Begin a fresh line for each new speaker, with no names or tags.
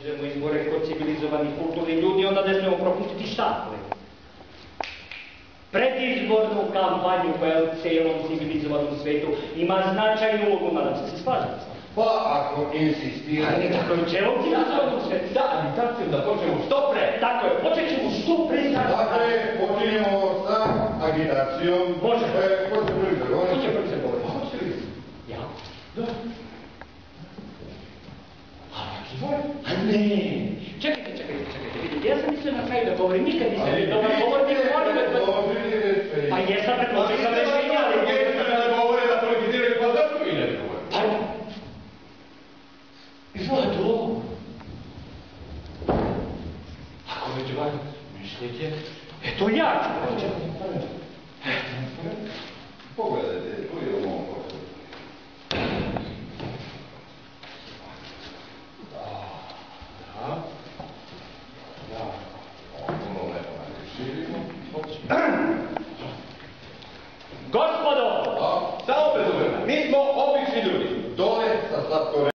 Idemo izbore kod civilizovanih kulturnih ljudi, onda ne smijemo propustiti štakle. Predizbornu kampanju koja u cijelom civilizovanom svijetu ima značajnu ulogu, nadam se, se slažete
Pa ako insistirate...
Tako je u cijelom civilizovanom svijetu.
Da, agitaciju da počnemo što pre.
Tako je, počet ćemo što pre
Dakle, počinjemo sa agitacijom.
Može.
E,
ne. Čekajte, čekajte, čekajte. Vidite, ja sam mislio na kraju da govorim. Nikad nisam bio dobar govornik, molim vas.
Predložili rešenje.
Pa jesam predložio sam rešenje, ali...
Jeste da ne govore da politiziraju, pa zašto vi ne govorite?
Pa, izvoli to.
Ako već van mislite,
Eto ja ću proći. Gospodo!
Samo preduvema, mi smo obični ljudi.
Dole sa slatko